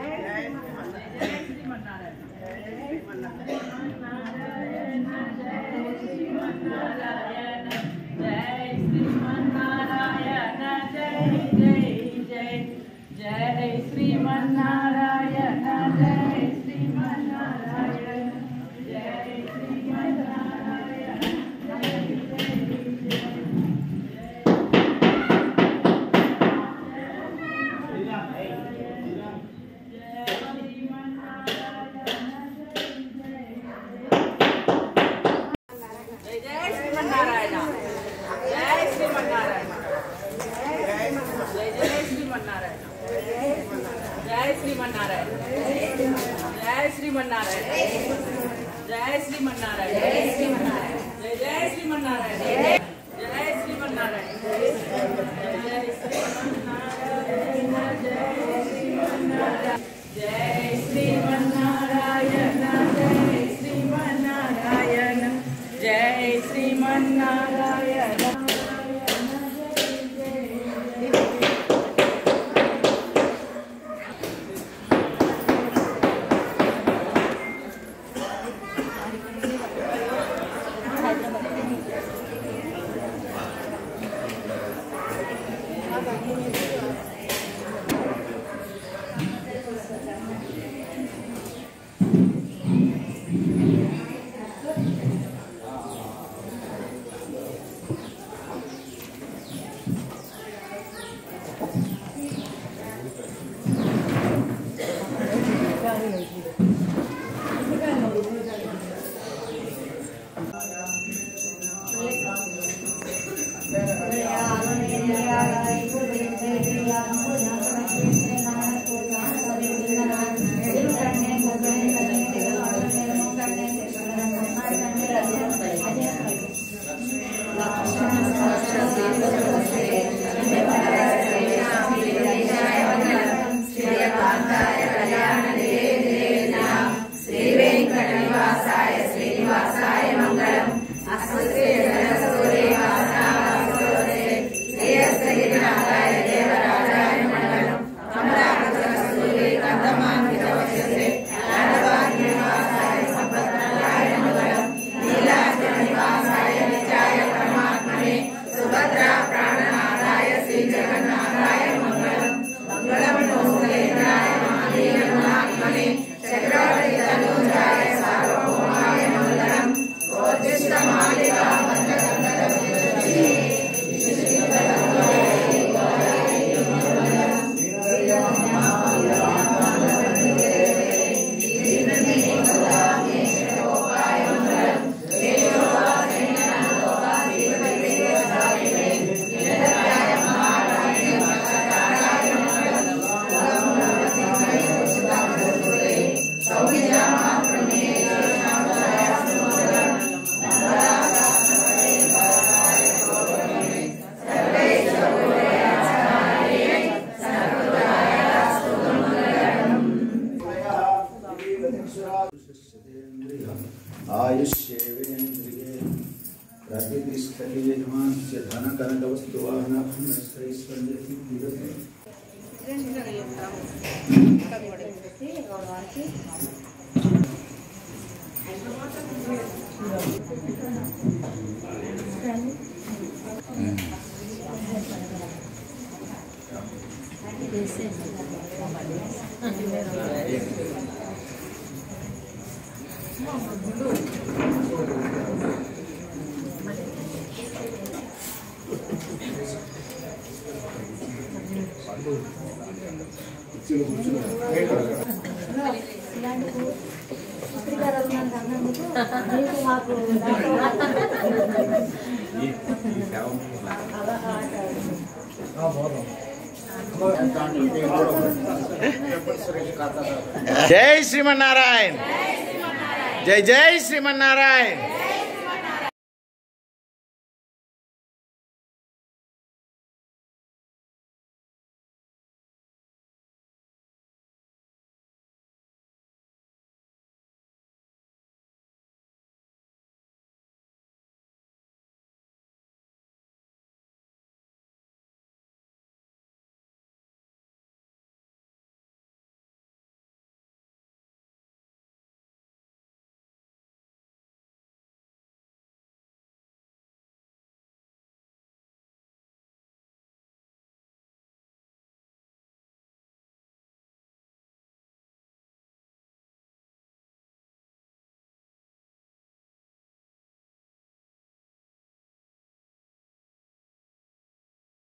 Amen. Sriman Narayana जय श्रीमन्नारायण जय जय श्रीमन्नारायण जय श्री श्रीमन्नारायण जय श्री श्रीमन्नारायण जय श्री श्रीमन्नारायण जय श्री श्रीमन्नारायण जय श्री श्रीमन्नारायण जय श्री श्रीमन्नारायण जय श्रीमन्नारायण Yeah. आयुष्येवेन्द्रिये प्रतिष्ठते यजमान से धन कनक वस्तु Jai Sri Manarain जय जय श्रीमनारायण